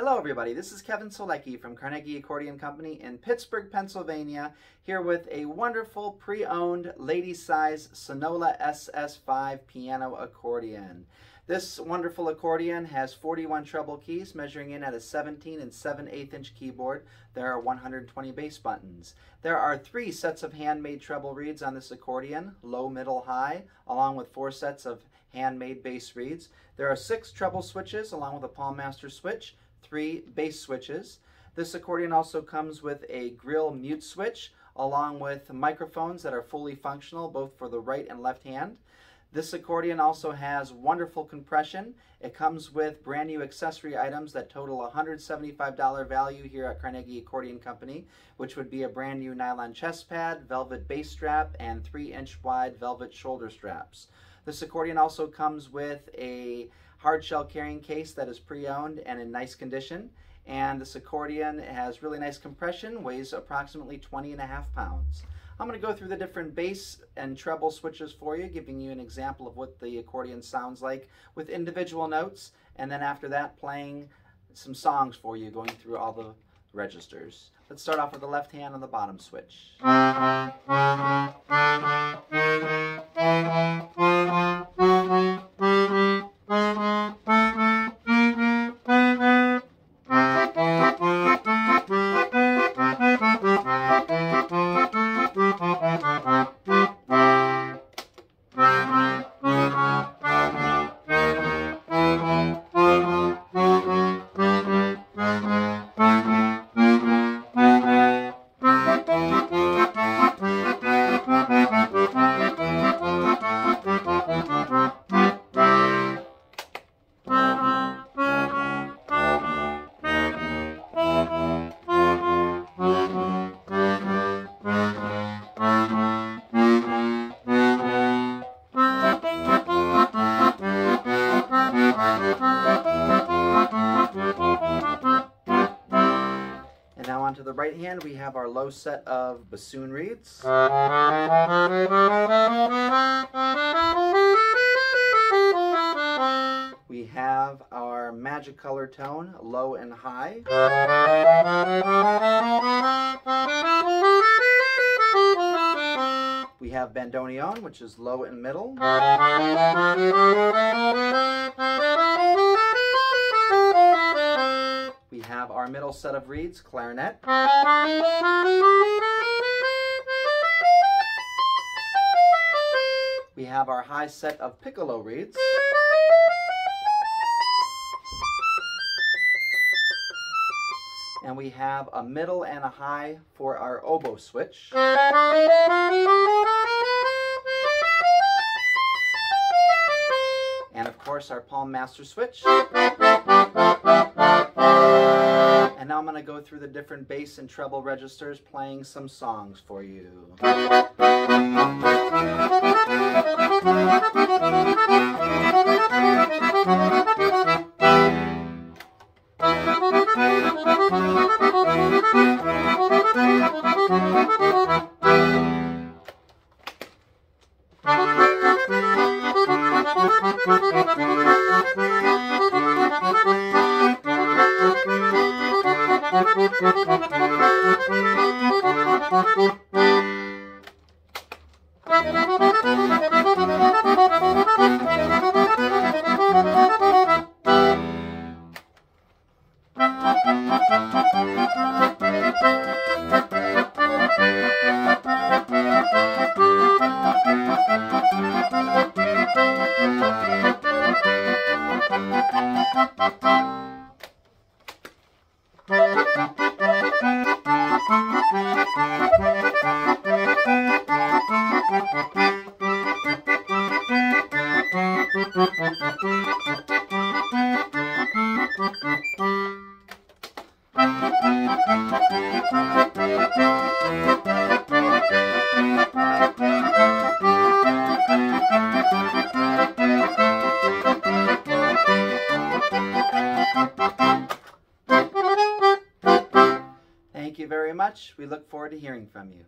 Hello everybody, this is Kevin Solecki from Carnegie Accordion Company in Pittsburgh, Pennsylvania, here with a wonderful pre-owned lady size Sonola SS5 piano accordion. This wonderful accordion has 41 treble keys measuring in at a 17 and 7 8 inch keyboard. There are 120 bass buttons. There are three sets of handmade treble reeds on this accordion, low, middle, high, along with four sets of handmade bass reeds. There are six treble switches along with a Palm Master switch, three bass switches. This accordion also comes with a grille mute switch along with microphones that are fully functional both for the right and left hand. This accordion also has wonderful compression. It comes with brand new accessory items that total $175 value here at Carnegie Accordion Company, which would be a brand new nylon chest pad, velvet bass strap, and 3-inch wide velvet shoulder straps. This accordion also comes with a hard shell carrying case that is pre-owned and in nice condition. And this accordion has really nice compression, weighs approximately 20 and a half pounds. I'm going to go through the different bass and treble switches for you, giving you an example of what the accordion sounds like with individual notes, and then after that playing some songs for you, going through all the registers. Let's start off with the left hand on the bottom switch. Música onto the right hand, we have our low set of bassoon reeds. We have our magic color tone, low and high. We have bandoneon, which is low and middle. Our middle set of reeds, clarinet. We have our high set of piccolo reeds. And we have a middle and a high for our oboe switch. And of course our palm master switch. To go through the different bass and treble registers playing some songs for you. Gracias. Thank you very much. We look forward to hearing from you.